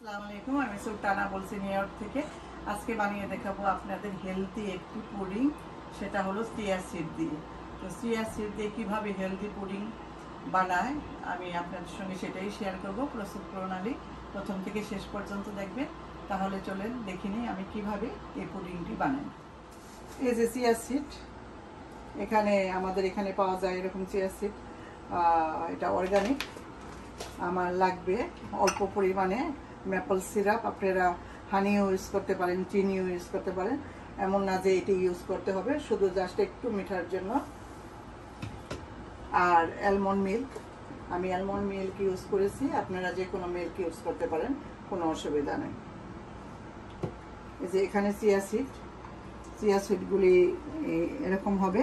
আসসালামু আলাইকুম। আমি সুলতানা বলছি নিউ ইয়র্ক থেকে। আজকে বানিয়ে দেখাবো আপনাদের হেলদি একটি পুডিং, সেটা হলো চিয়া সিড দিয়ে। তো চিয়া সিড দিয়ে কীভাবে হেলদি পুডিং বানায়, আমি আপনাদের সঙ্গে সেটাই শেয়ার করব প্রস্তুত প্রণালী। প্রথম থেকে শেষ পর্যন্ত দেখবেন। তাহলে চলেন, দেখে নিই আমি কীভাবে এই পুডিংটি বানাই। এই যে চিয়া সিড, এখানে আমাদের এখানে পাওয়া যায় এরকম চিয়া সিড। এটা অর্গানিক। আমার লাগবে অল্প পরিমাণে। ম্যাপল সিরাপ আপনারা হানিও ইউজ করতে পারেন চিনিও ইউজ করতে পারেন। এমন না যে এটি ইউজ করতে হবে, শুধু জাস্ট একটু মিঠার জন্য। আর অ্যালমন্ড মিল্ক আমি অ্যালমন্ড মিল্ক ইউজ করেছি, আপনারা যে কোনো মিল্ক ইউজ করতে পারেন, কোনো অসুবিধা নেই। এই যে এখানে চিয়া সিড চিয়া সিডগুলি এরকম হবে।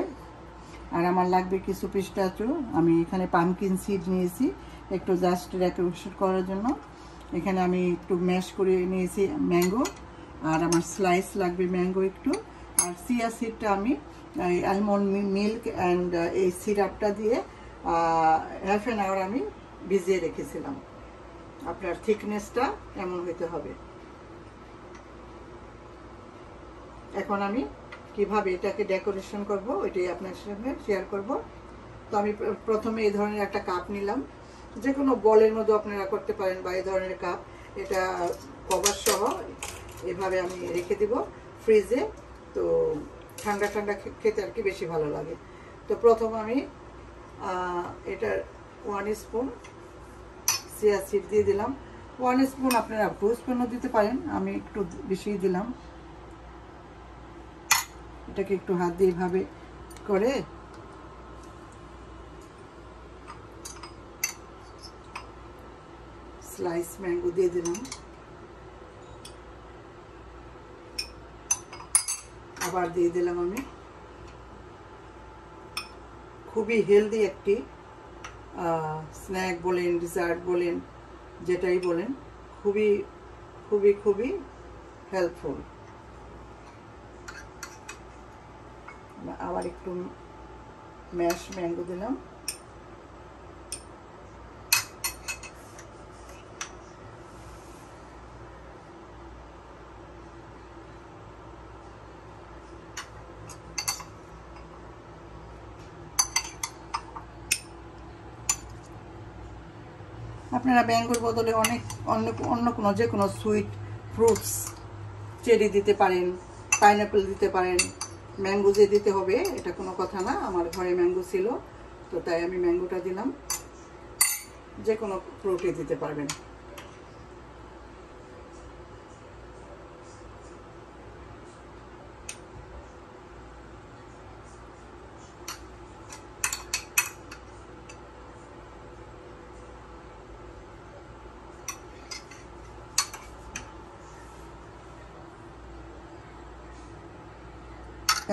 আর আমার লাগবে কিছু পিস্তাচু আমি এখানে পামকিন সিড নিয়েছি, একটু জাস্ট ডেকোরেশন করার জন্য। এখানে আমি একটু ম্যাশ করে নিয়েছি ম্যাঙ্গো আর আমার স্লাইস লাগবে ম্যাঙ্গো একটু। আর সিয়া সিডটা আমি অ্যালমন্ড মিল্ক অ্যান্ড এই সিরাপটা দিয়ে হাফ অ্যান আওয়ার আমি ভিজিয়ে রেখেছিলাম। আপনার থিকনেসটা এমন হইতে হবে। এখন আমি কীভাবে এটাকে ডেকোরেশন করব, ওইটাই আপনার সঙ্গে শেয়ার করব। তো আমি প্রথমে এই ধরনের একটা কাপ নিলাম। যে কোনো বলের মধ্যে আপনারা করতে পারেন বা এই ধরনের কাপ। এটা কভার সহ এভাবে আমি রেখে দিব ফ্রিজে। তো ঠান্ডা ঠান্ডা খেতে আর কি বেশি ভালো লাগে। তো প্রথম আমি এটার ওয়ান স্পুন সিয়া সিড দিয়ে দিলাম। ওয়ান স্পুন আপনারা টু স্পুনও দিতে পারেন, আমি একটু বেশি দিলাম। এটাকে একটু হাত দিয়ে এভাবে করে স্লাইস ম্যাঙ্গো দিয়ে দিলাম। আবার দিয়ে দিলাম আমি। খুবই হেলদি একটি স্ন্যাক বলেন ডিজার্ট বলেন, যেটাই বলেন, খুবই খুবই খুবই হেল্পফুল আবার একটু ম্যাশ ম্যাঙ্গো দিলাম। আপনারা ম্যাঙ্গোর বদলে অনেক অন্য অন্য কোনো যে কোনো সুইট ফ্রুটস চেরি দিতে পারেন পাইনঅ্যাপেল দিতে পারেন, ম্যাঙ্গো যে দিতে হবে, এটা কোনো কথা না, আমার ঘরে ম্যাঙ্গো ছিল, তো তাই আমি ম্যাঙ্গোটা দিলাম। যে কোনো ফ্রুটই দিতে পারবেন।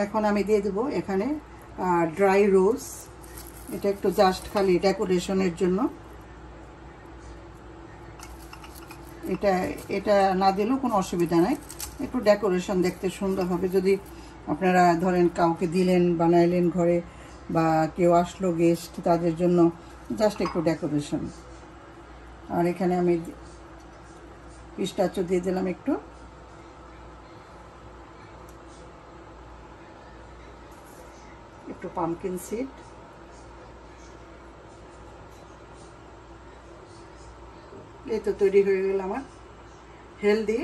এখন আমি দিয়ে দেবো এখানে ড্রাই রোজ এটা একটু জাস্ট খালি ডেকোরেশনের জন্য। এটা এটা না দিলেও কোনো অসুবিধা নাই। একটু ডেকোরেশন দেখতে সুন্দর হবে। যদি আপনারা ধরেন কাউকে দিলেন, বানাইলেন ঘরে, বা কেউ আসলো গেস্ট তাদের জন্য জাস্ট একটু ডেকোরেশন আর এখানে আমি পিস্টাচো দিয়ে দিলাম একটু। একটু পামকিন সিড এই তো তৈরি হয়ে গেল আমার হেলদি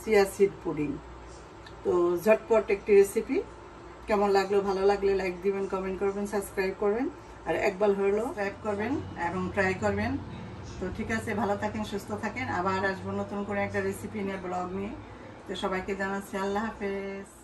চিয়া সিড পুডিং তো ঝটপট একটি রেসিপি কেমন লাগল, ভালো লাগলে লাইক দিবেন কমেন্ট করবেন সাবস্ক্রাইব করবেন, আর একবার হলো সাবস্ক্রাইব করবেন এবং ট্রাই করবেন। তো ঠিক আছে, ভালো থাকেন, সুস্থ থাকেন। আবার আসব নতুন করে একটা রেসিপি নিয়ে ব্লগ নিয়ে। তো সবাইকে জানাচ্ছি, আল্লাহ হাফেজ।